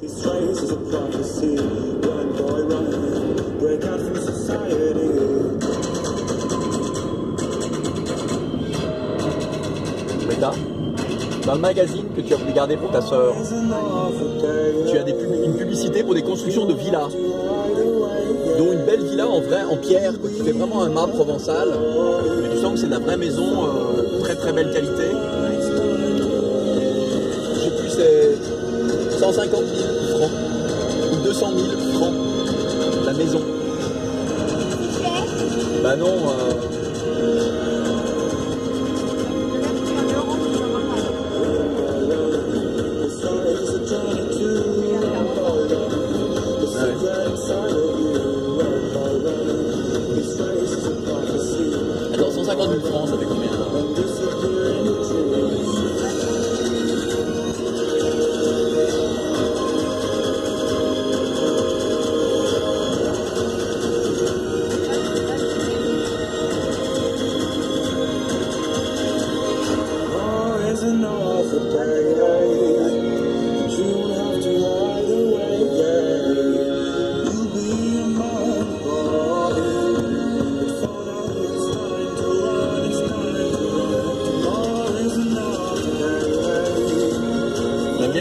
This race is a prophecy. Run, boy, run. Break out from society. Rita, dans le magazine que tu as voulu garder pour ta sœur, tu as des pub- une publicité pour des constructions de villas, dont une belle villa en vrai, en pierre, quoi, qui fait vraiment un mât provençal. Mais tu sens que c'est de la vraie maison, euh, très très belle qualité. 150 000 francs ou 200 000 francs la maison. Bah non. euh,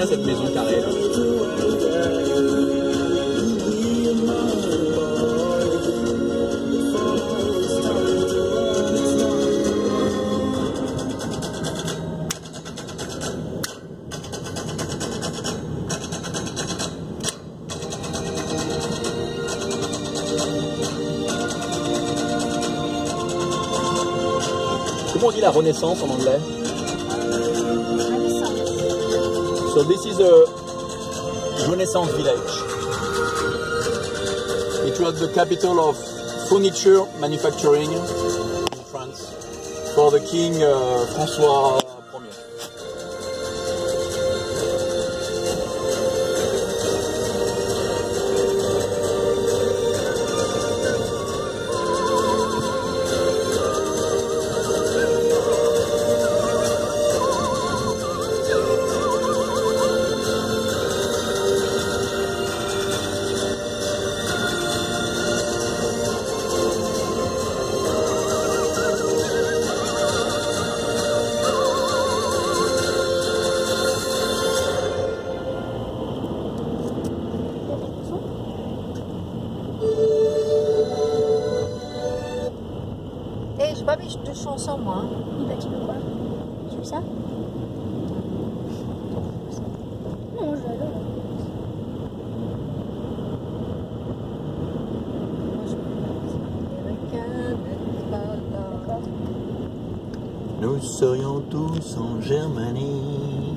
cette maison. Comment on dit la renaissance en anglais? So this is a Renaissance village. It was the capital of furniture manufacturing in France for the king uh, François j'ai pas mis de chansons, moi. hein. Bah, tu veux quoi Tu veux ça? Non, je là. Nous serions tous en Germanie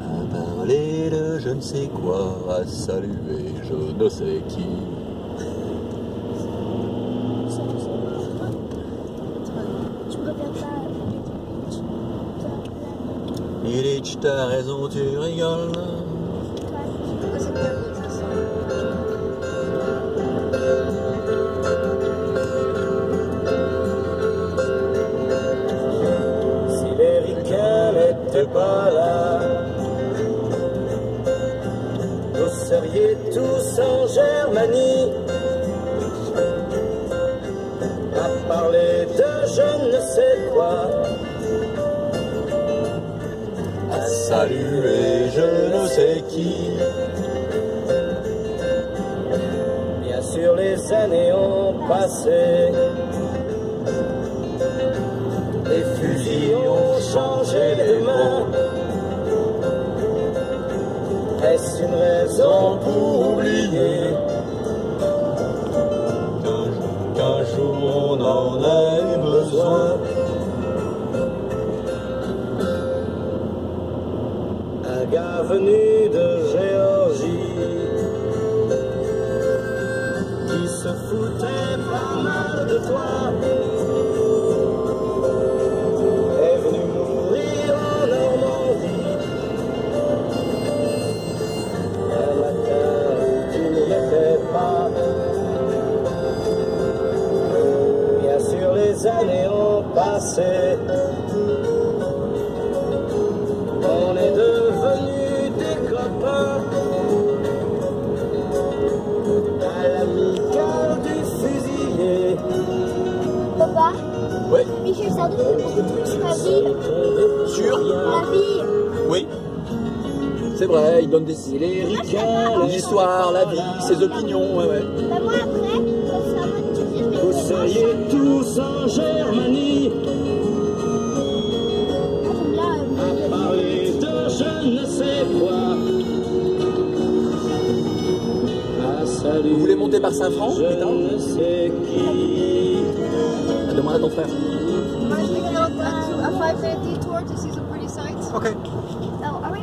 à parler de je ne sais quoi, à saluer je ne sais qui. Ça, tout ça. Tu préfères pas Illich, t'as raison, tu rigoles. Si les ricains n'étaient pas là, vous seriez tous en Germanie à parler de je ne sais quoi, Saluer je ne sais qui. bien sûr les années ont passé. Un gars venu de Géorgie qui se foutait pas mal de toi est venu mourir en Normandie. Un matin où tu n'y étais pas. Bien sûr, les années ont passé. Beaucoup de trucs sur la ville. Sur La vie. Oui. C'est vrai, il donne des Les ricains, l'histoire, la vie, ses opinions, ouais, ouais. Bah, moi, après, je vous soyez tous en Germanie euh, à parler de je ne sais quoi. À saluer Vous voulez monter par Saint-Franc, je putain ne sais qui. Ah, Demande à ton frère. five-minute detour to see some pretty sights. Okay. Oh, are we